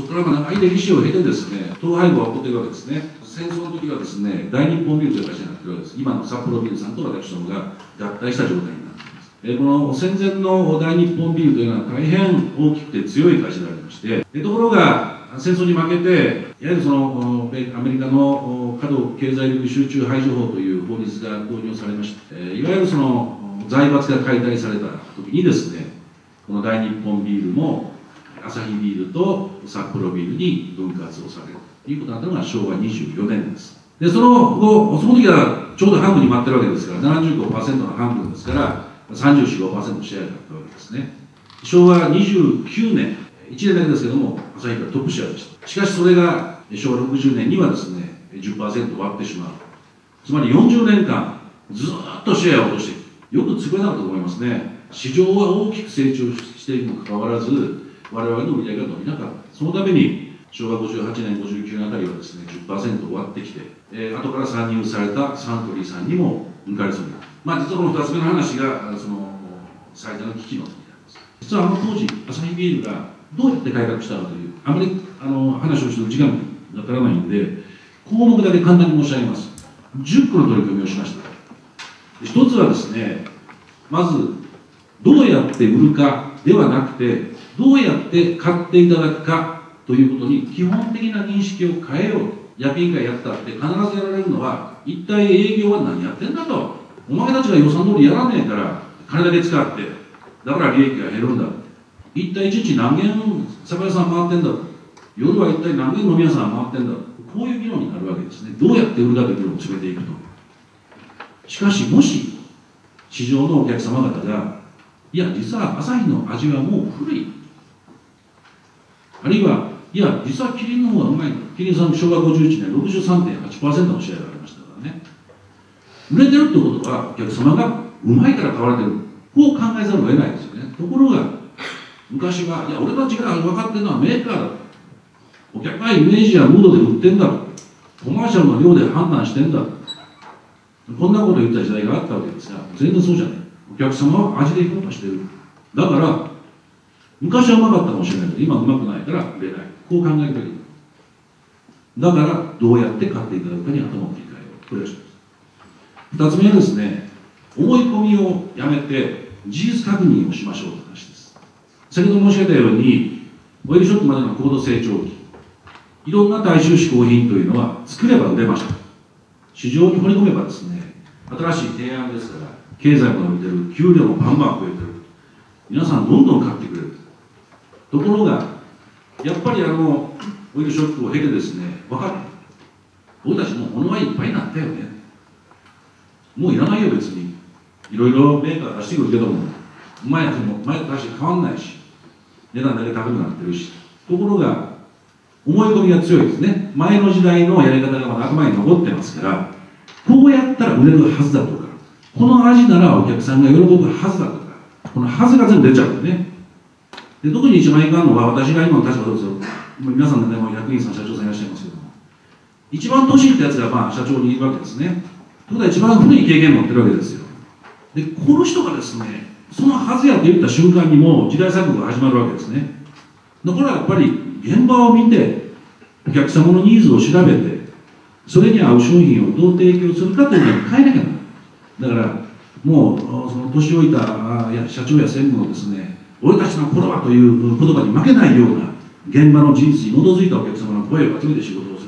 そこから長い歴史を経てですね、統廃合が起こっているわけですね。戦争の時はですね、大日本ビルという会社になっているわけです。今の札幌ビルさんと私どもが合体した状態になっています。えこの戦前の大日本ビルというのは大変大きくて強い会社でありまして、ところが戦争に負けて、いわゆるそのアメリカの過度経済力集中排除法という法律が導入されまして、いわゆるその財閥が解体された時にですね、この大日本ビールもアサヒビールと札幌ビールに分割をされるということなったのが昭和24年です。で、その後、その時はちょうど半分に回ってるわけですから、75%の半分ですから、34、5%シェアだったわけですね。昭和29年、1年だけですけども、アサヒがトップシェアでした。しかしそれが昭和60年にはですね、10%割ってしまう。つまり40年間、ずっとシェアを落としてよく作れなかったと思いますね。市場は大きく成長しているにもかかわらず、我々の売り上げが伸びなかった。そのために、昭和58年、59年あたりはですね、10%割ってきて、えー、後から参入されたサントリーさんにも抜かれそうになった。まあ、実はこの2つ目の話が、その、最大の危機の時なんです。実はあの当時、アサヒビールがどうやって改革したかという、あまりあの話をしてる時間が足らないんで、項目だけ簡単に申し上げます。10個の取り組みをしました。一つはですね、まず、どうやって売るかではなくて、どうやって買っていただくかということに基本的な認識を変えようと。役員会やったって必ずやられるのは、一体営業は何やってんだと。お前たちが予算通りやらねえから、金だけ使って、だから利益が減るんだ。一体一日何軒酒屋さん回ってんだ夜は一体何軒飲み屋さん回ってんだこういう議論になるわけですね。どうやって売るかという議論を進めていくと。しかし、もし、市場のお客様方が、いや、実は朝日の味はもう古い。あるいは、いや、実はキリンの方がうまい。キリンさん、昭和51年63.8%のシェアがありましたからね。売れてるってことは、お客様がうまいから買われてる。こう考えざるを得ないですよね。ところが、昔は、いや、俺たちが分かってるのはメーカーだ。お客がイメージやムードで売ってんだ。コマーシャルの量で判断してんだ。こんなこと言った時代があったわけですが、全然そうじゃない。お客様は味で評価してる。だから、昔はうまかったかもしれないけど、今うまくないから売れない。こう考えるべきだから、どうやって買っていただくかに頭を切り替えよう。これが一つ。目はですね、思い込みをやめて、事実確認をしましょうという話です。先ほど申し上げたように、オイルショックまでの高度成長期、いろんな大衆嗜好品というのは作れば売れました。市場に掘り込めばですね、新しい提案ですから、経済も伸びてる、給料もバンバン増えてる。皆さんどんどん買って。ところが、やっぱりあの、オイルショックを経てですね、分かる。僕たちも物はいっぱいになったよね。もういらないよ別に。いろいろメーカー出してくるけども、前とも前と出して変わんないし、値段だけ高くなってるし。ところが、思い込みが強いですね。前の時代のやり方がまだ頭に残ってますから、こうやったら売れるはずだとか、この味ならお客さんが喜ぶはずだとか、このはずが全部出ちゃうんね。で特に一番いかんのは、私が今の立場ですよ。皆さんのでね、も役員さん、社長さんいらっしゃいますけども、一番年いったやつがまあ社長にいるわけですね。ということは一番古い経験を持ってるわけですよ。で、この人がですね、そのはずやと言った瞬間にもう時代錯誤が始まるわけですね。だからやっぱり現場を見てお客様のニーズを調べてそれに合う商品をどう提供するかというのに変えなきゃならないだからもうその年老いたや社長や専務のですね俺たちの頃はという言葉に負けないような現場の事実に基づいたお客様の声を集めて仕事を